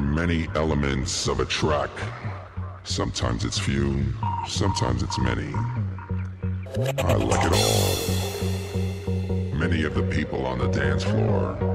are many elements of a track. Sometimes it's few, sometimes it's many. I like it all. Many of the people on the dance floor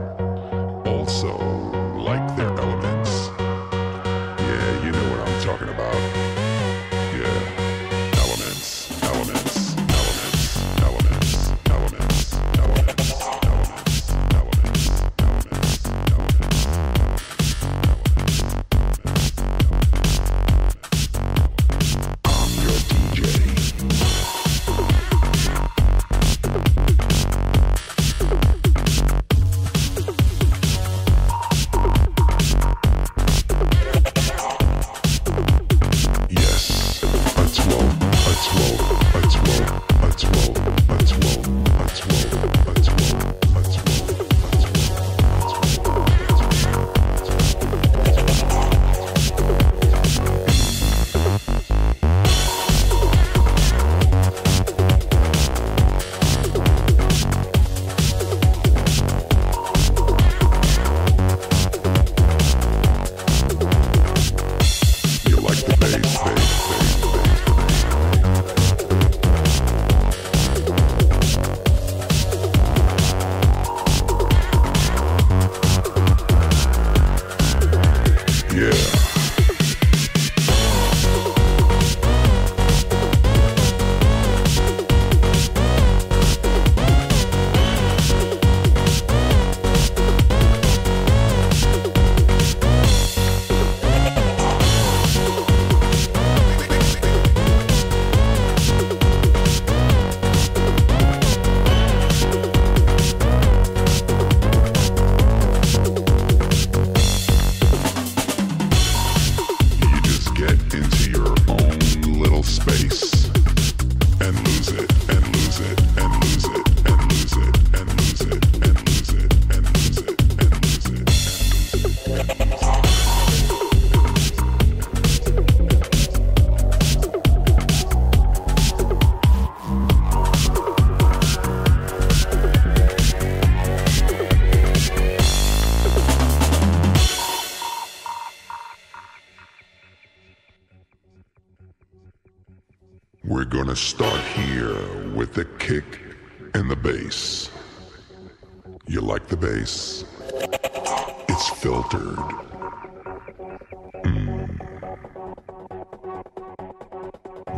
Mm.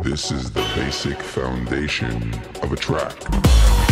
This is the basic foundation of a track.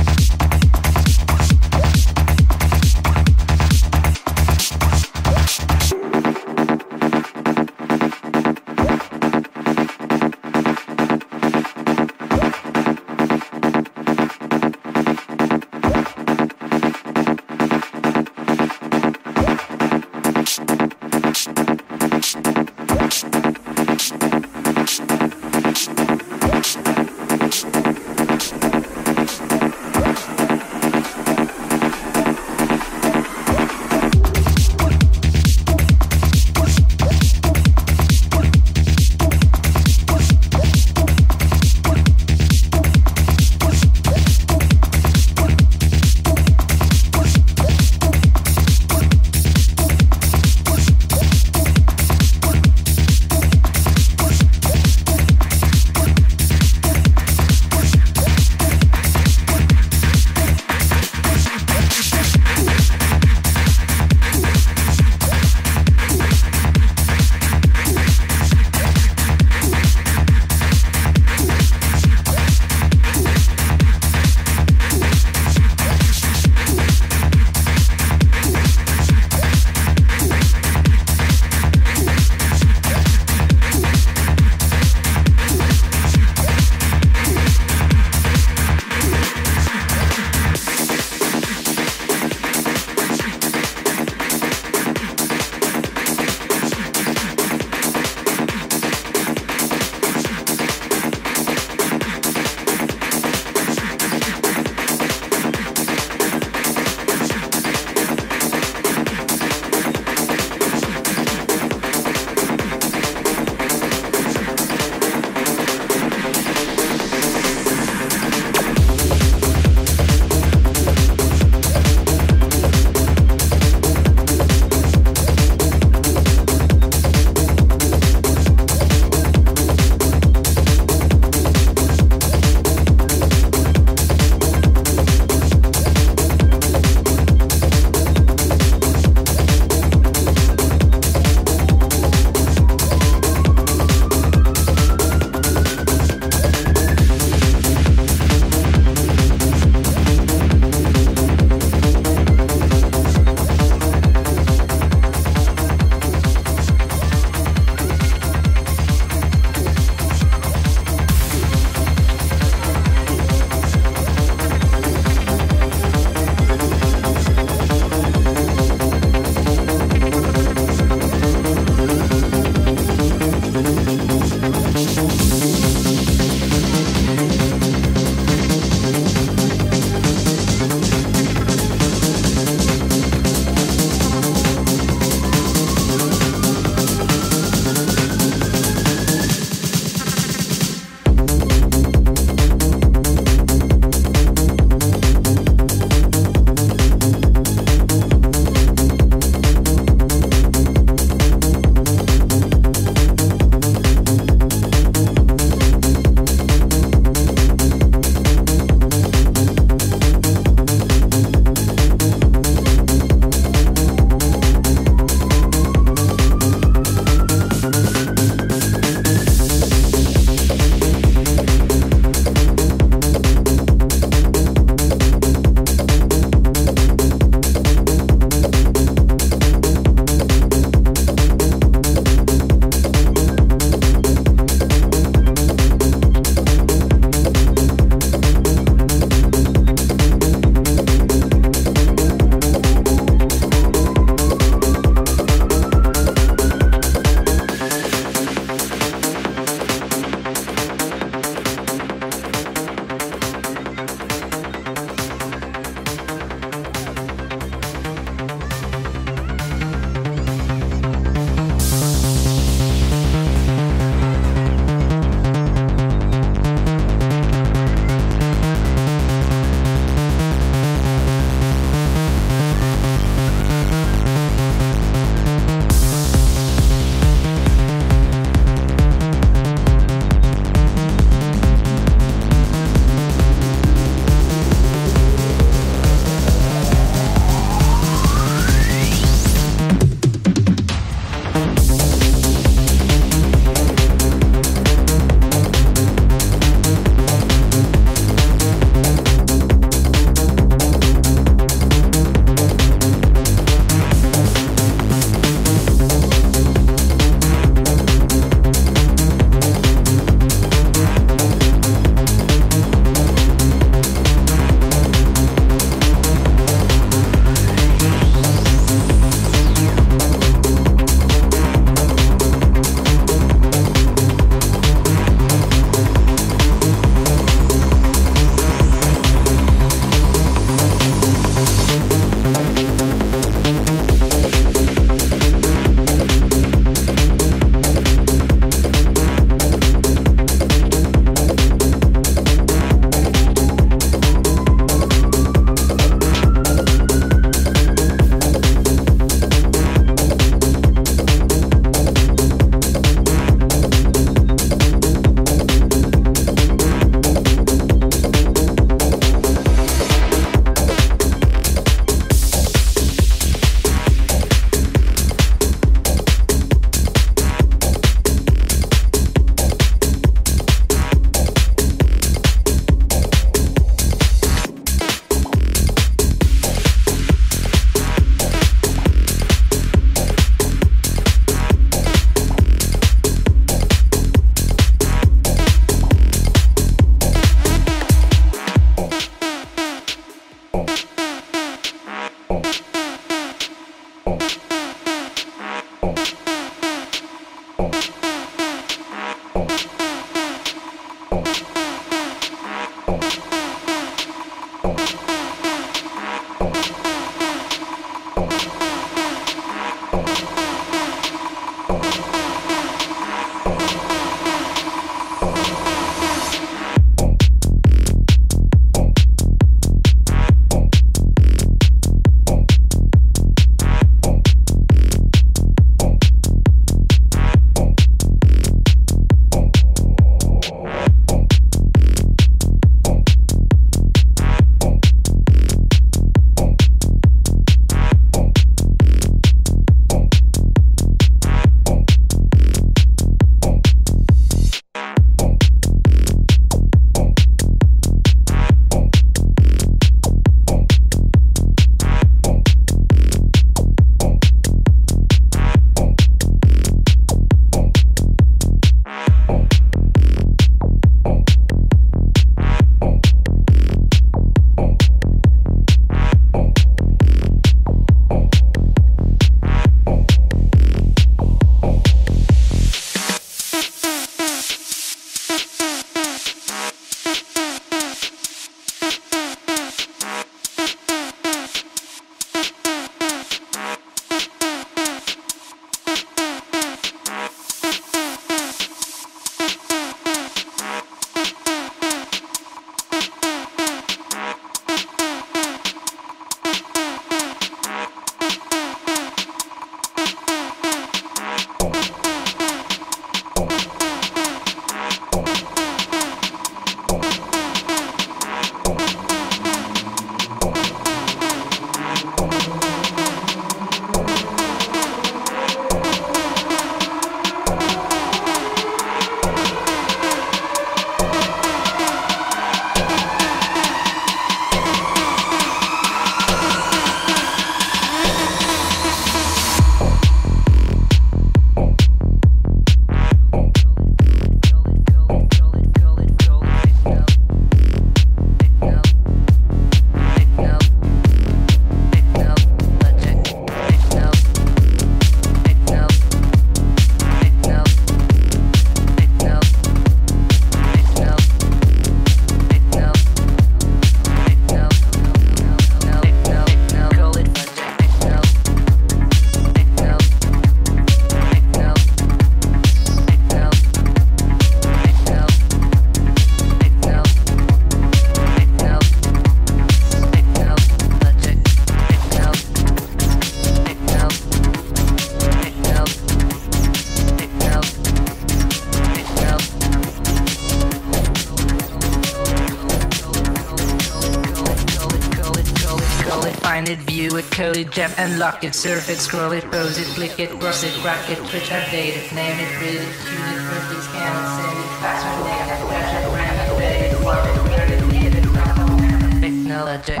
Jump and lock it, surf it, scroll it, pose it, click it, cross it, rock it, twitch, update it, name it, read it, tune it, print it, scan it, send it, fax name it, flash it, ram it, pay it, log it, learn it, read it, technologic.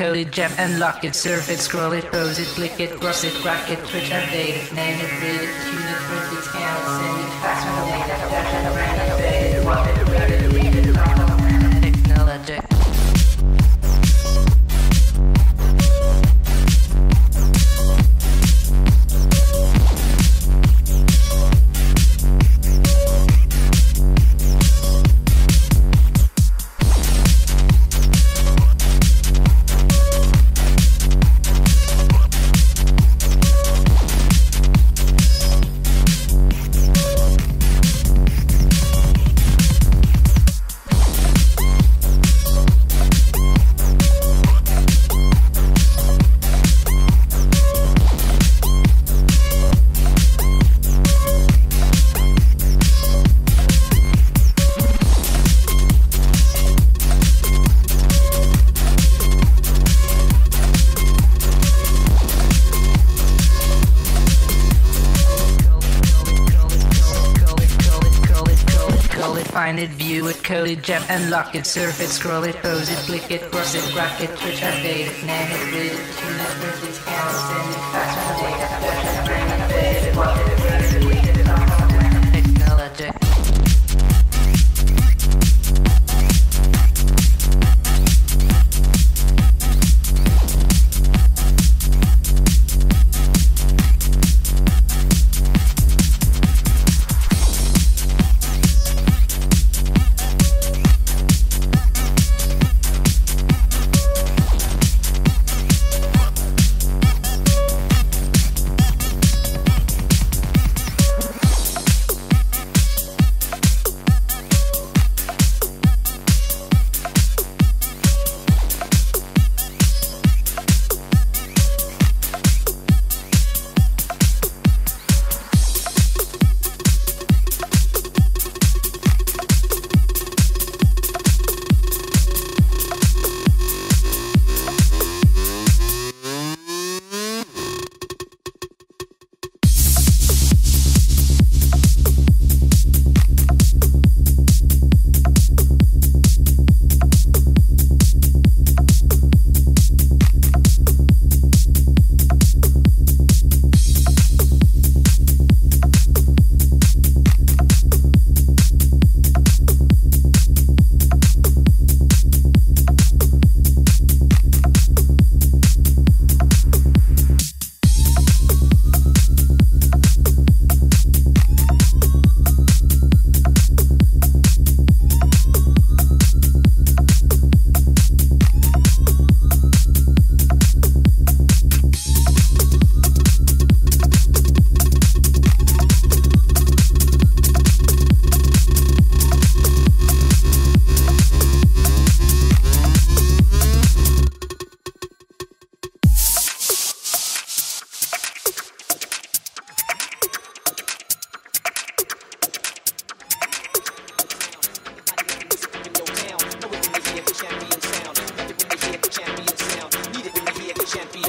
Code it, jump and lock it, surf it, scroll it, pose it, click it, cross it, rock it, twitch, update it, name it, read it, tune it, print it, scan it, send it, fax it, it, jump and lock it, surf it, scroll it, pose it, click it, cross it, rock it, twitch, update it, name it, read it, tune it, print it, scan it, send it, data, champion.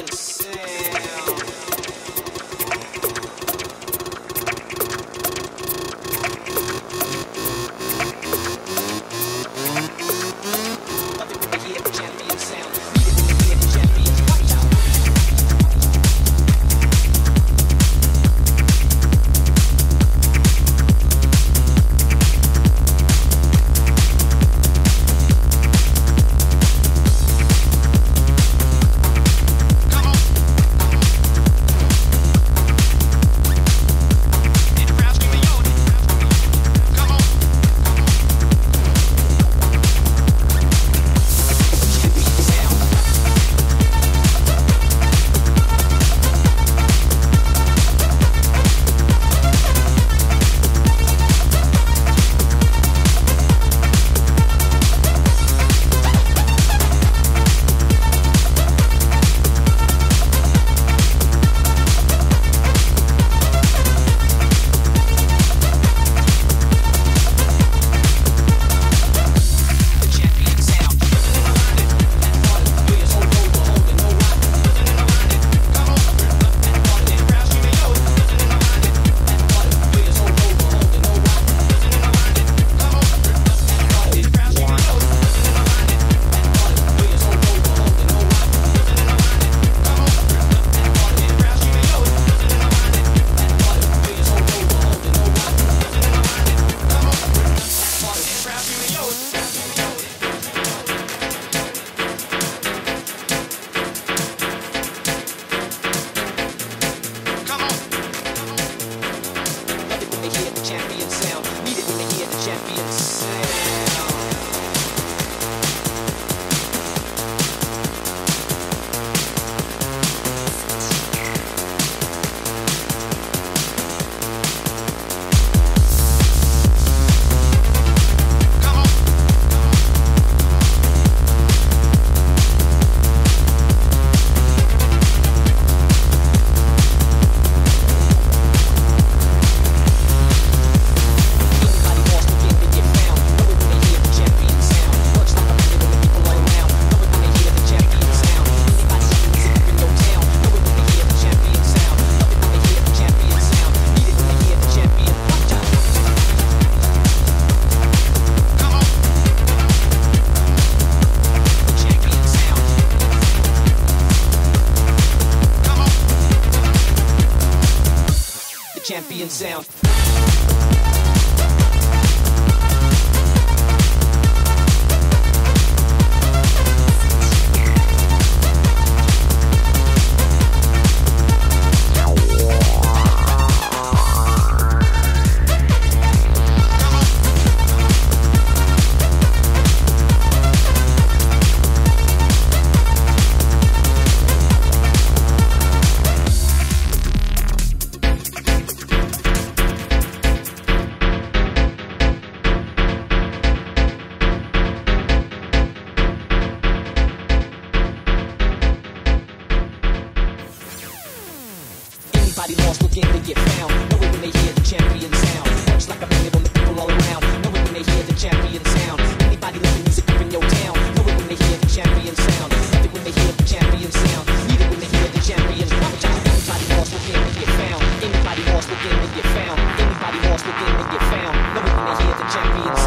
Get found. It when they hear the champion sound.